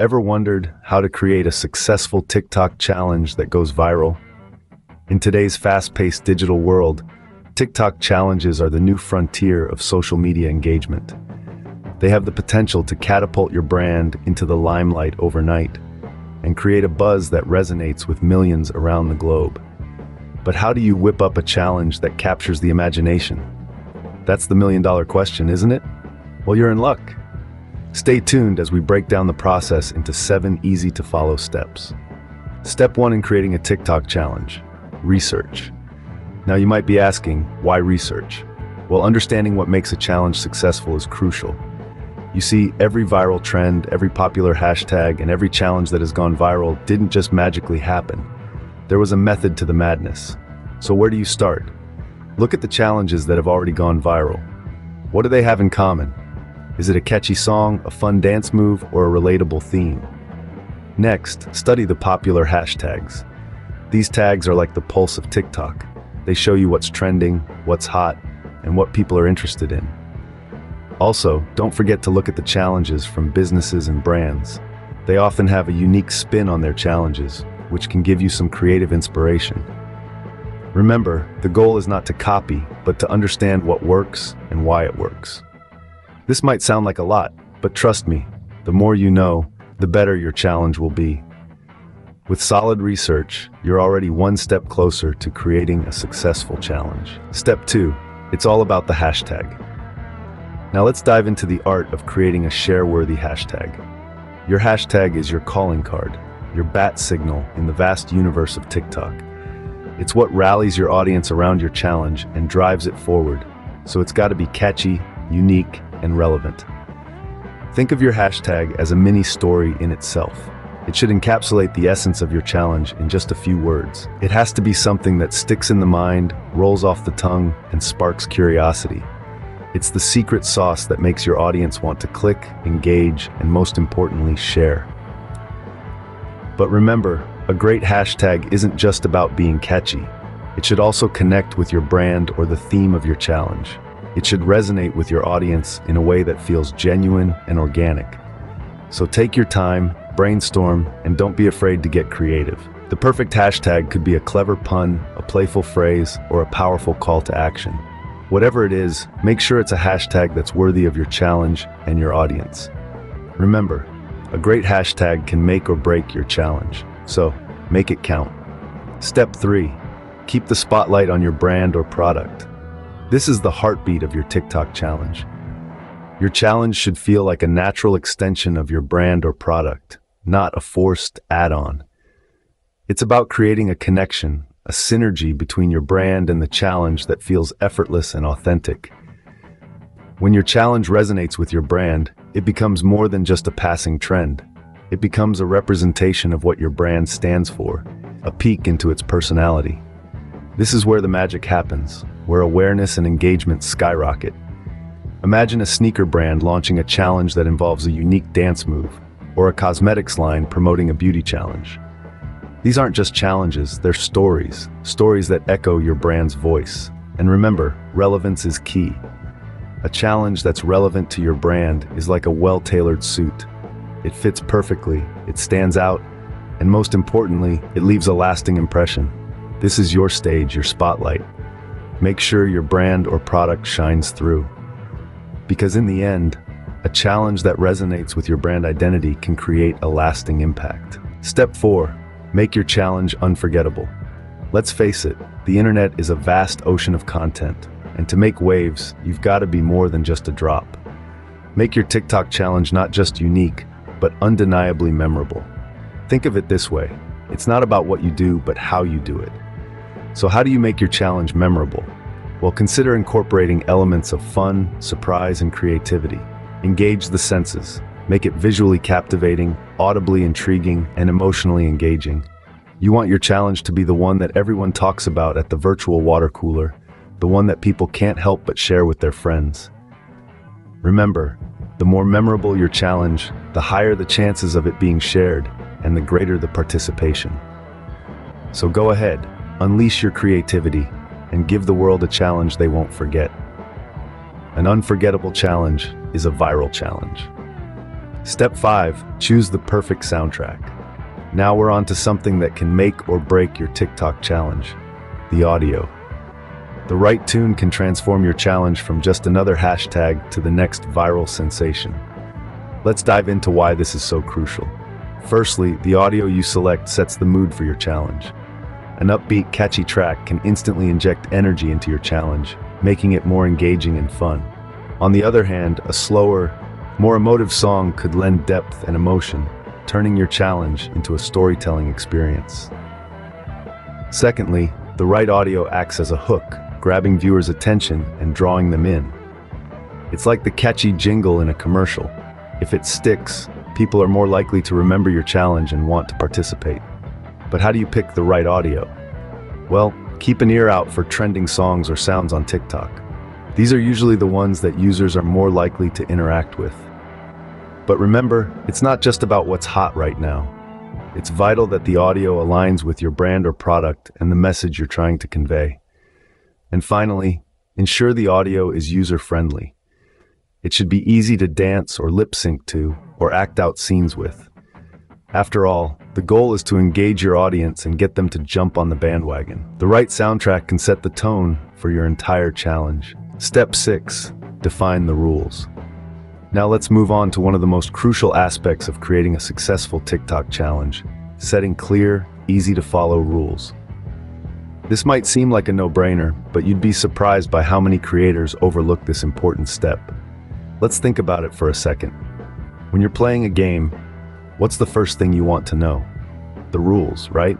Ever wondered how to create a successful TikTok challenge that goes viral? In today's fast-paced digital world, TikTok challenges are the new frontier of social media engagement. They have the potential to catapult your brand into the limelight overnight and create a buzz that resonates with millions around the globe. But how do you whip up a challenge that captures the imagination? That's the million dollar question, isn't it? Well, you're in luck. Stay tuned as we break down the process into seven easy to follow steps. Step one in creating a TikTok challenge, research. Now you might be asking, why research? Well, understanding what makes a challenge successful is crucial. You see, every viral trend, every popular hashtag, and every challenge that has gone viral didn't just magically happen. There was a method to the madness. So where do you start? Look at the challenges that have already gone viral. What do they have in common? Is it a catchy song, a fun dance move, or a relatable theme? Next, study the popular hashtags. These tags are like the pulse of TikTok. They show you what's trending, what's hot, and what people are interested in. Also, don't forget to look at the challenges from businesses and brands. They often have a unique spin on their challenges, which can give you some creative inspiration. Remember, the goal is not to copy, but to understand what works and why it works. This might sound like a lot, but trust me, the more you know, the better your challenge will be. With solid research, you're already one step closer to creating a successful challenge. Step two, it's all about the hashtag. Now let's dive into the art of creating a share-worthy hashtag. Your hashtag is your calling card, your bat signal in the vast universe of TikTok. It's what rallies your audience around your challenge and drives it forward. So it's got to be catchy, unique, and relevant. Think of your hashtag as a mini story in itself. It should encapsulate the essence of your challenge in just a few words. It has to be something that sticks in the mind, rolls off the tongue, and sparks curiosity. It's the secret sauce that makes your audience want to click, engage, and most importantly, share. But remember, a great hashtag isn't just about being catchy. It should also connect with your brand or the theme of your challenge. It should resonate with your audience in a way that feels genuine and organic. So take your time, brainstorm, and don't be afraid to get creative. The perfect hashtag could be a clever pun, a playful phrase, or a powerful call to action. Whatever it is, make sure it's a hashtag that's worthy of your challenge and your audience. Remember, a great hashtag can make or break your challenge, so make it count. Step 3. Keep the spotlight on your brand or product. This is the heartbeat of your TikTok challenge. Your challenge should feel like a natural extension of your brand or product, not a forced add-on. It's about creating a connection, a synergy between your brand and the challenge that feels effortless and authentic. When your challenge resonates with your brand, it becomes more than just a passing trend. It becomes a representation of what your brand stands for, a peek into its personality. This is where the magic happens, where awareness and engagement skyrocket. Imagine a sneaker brand launching a challenge that involves a unique dance move, or a cosmetics line promoting a beauty challenge. These aren't just challenges, they're stories, stories that echo your brand's voice. And remember, relevance is key. A challenge that's relevant to your brand is like a well-tailored suit. It fits perfectly, it stands out, and most importantly, it leaves a lasting impression. This is your stage, your spotlight, Make sure your brand or product shines through. Because in the end, a challenge that resonates with your brand identity can create a lasting impact. Step 4. Make your challenge unforgettable. Let's face it, the internet is a vast ocean of content, and to make waves, you've got to be more than just a drop. Make your TikTok challenge not just unique, but undeniably memorable. Think of it this way, it's not about what you do, but how you do it. So how do you make your challenge memorable? Well, consider incorporating elements of fun, surprise, and creativity. Engage the senses. Make it visually captivating, audibly intriguing, and emotionally engaging. You want your challenge to be the one that everyone talks about at the virtual water cooler, the one that people can't help but share with their friends. Remember, the more memorable your challenge, the higher the chances of it being shared, and the greater the participation. So go ahead, Unleash your creativity and give the world a challenge they won't forget. An unforgettable challenge is a viral challenge. Step 5. Choose the perfect soundtrack. Now we're on to something that can make or break your TikTok challenge, the audio. The right tune can transform your challenge from just another hashtag to the next viral sensation. Let's dive into why this is so crucial. Firstly, the audio you select sets the mood for your challenge. An upbeat, catchy track can instantly inject energy into your challenge, making it more engaging and fun. On the other hand, a slower, more emotive song could lend depth and emotion, turning your challenge into a storytelling experience. Secondly, the right audio acts as a hook, grabbing viewers' attention and drawing them in. It's like the catchy jingle in a commercial. If it sticks, people are more likely to remember your challenge and want to participate. But how do you pick the right audio? Well, keep an ear out for trending songs or sounds on TikTok. These are usually the ones that users are more likely to interact with. But remember, it's not just about what's hot right now. It's vital that the audio aligns with your brand or product and the message you're trying to convey. And finally, ensure the audio is user-friendly. It should be easy to dance or lip sync to or act out scenes with. After all, the goal is to engage your audience and get them to jump on the bandwagon. The right soundtrack can set the tone for your entire challenge. Step 6. Define the rules. Now let's move on to one of the most crucial aspects of creating a successful TikTok challenge, setting clear, easy to follow rules. This might seem like a no-brainer, but you'd be surprised by how many creators overlook this important step. Let's think about it for a second. When you're playing a game, what's the first thing you want to know? The rules, right?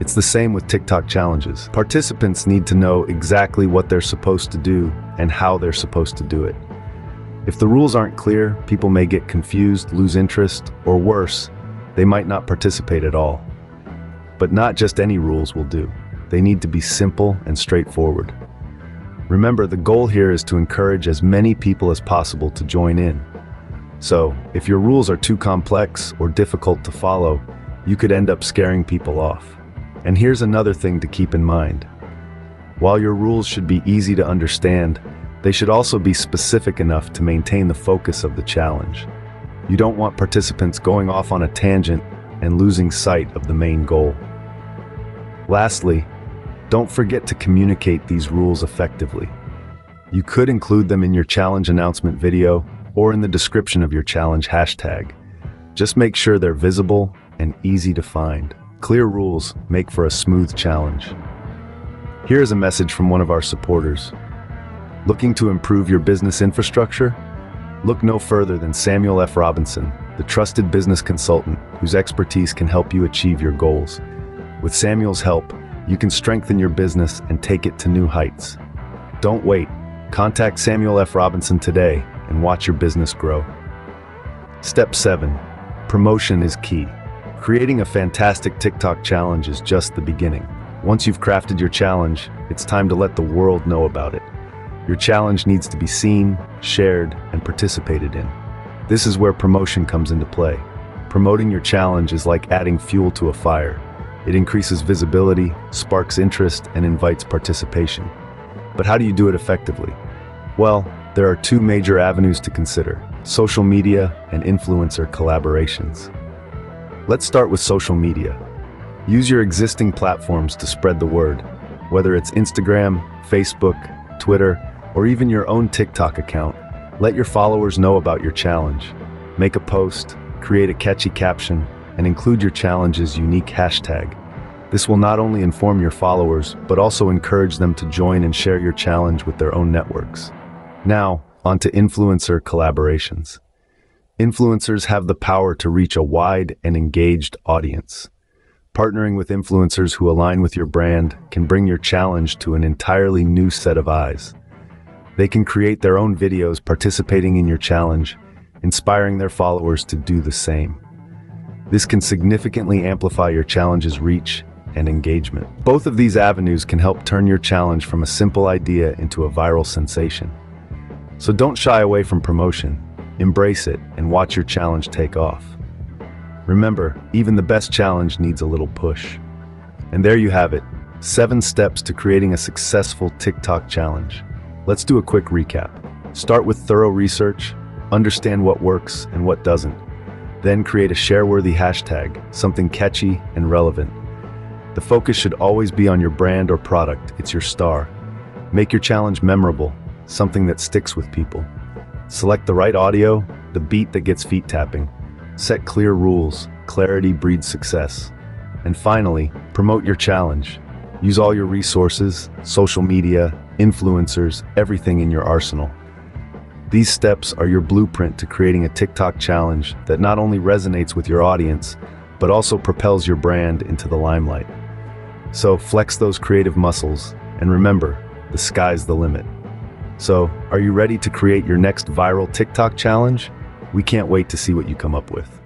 It's the same with TikTok challenges. Participants need to know exactly what they're supposed to do and how they're supposed to do it. If the rules aren't clear, people may get confused, lose interest, or worse, they might not participate at all. But not just any rules will do. They need to be simple and straightforward. Remember, the goal here is to encourage as many people as possible to join in. So, if your rules are too complex or difficult to follow, you could end up scaring people off. And here's another thing to keep in mind. While your rules should be easy to understand, they should also be specific enough to maintain the focus of the challenge. You don't want participants going off on a tangent and losing sight of the main goal. Lastly, don't forget to communicate these rules effectively. You could include them in your challenge announcement video or in the description of your challenge hashtag. Just make sure they're visible and easy to find. Clear rules make for a smooth challenge. Here is a message from one of our supporters. Looking to improve your business infrastructure? Look no further than Samuel F. Robinson, the trusted business consultant whose expertise can help you achieve your goals. With Samuel's help, you can strengthen your business and take it to new heights. Don't wait. Contact Samuel F. Robinson today and watch your business grow. Step 7. Promotion is key. Creating a fantastic TikTok challenge is just the beginning. Once you've crafted your challenge, it's time to let the world know about it. Your challenge needs to be seen, shared, and participated in. This is where promotion comes into play. Promoting your challenge is like adding fuel to a fire. It increases visibility, sparks interest, and invites participation. But how do you do it effectively? Well, there are two major avenues to consider, social media and influencer collaborations. Let's start with social media. Use your existing platforms to spread the word, whether it's Instagram, Facebook, Twitter, or even your own TikTok account. Let your followers know about your challenge. Make a post, create a catchy caption, and include your challenge's unique hashtag. This will not only inform your followers, but also encourage them to join and share your challenge with their own networks. Now, on to influencer collaborations. Influencers have the power to reach a wide and engaged audience. Partnering with influencers who align with your brand can bring your challenge to an entirely new set of eyes. They can create their own videos participating in your challenge, inspiring their followers to do the same. This can significantly amplify your challenge's reach and engagement. Both of these avenues can help turn your challenge from a simple idea into a viral sensation. So don't shy away from promotion, embrace it, and watch your challenge take off. Remember, even the best challenge needs a little push. And there you have it, seven steps to creating a successful TikTok challenge. Let's do a quick recap. Start with thorough research, understand what works and what doesn't, Then create a share-worthy hashtag, something catchy and relevant. The focus should always be on your brand or product, it's your star. Make your challenge memorable, something that sticks with people. Select the right audio, the beat that gets feet tapping. Set clear rules, clarity breeds success. And finally, promote your challenge. Use all your resources, social media, influencers, everything in your arsenal. These steps are your blueprint to creating a TikTok challenge that not only resonates with your audience, but also propels your brand into the limelight. So flex those creative muscles, and remember, the sky's the limit. So, are you ready to create your next viral TikTok challenge? We can't wait to see what you come up with.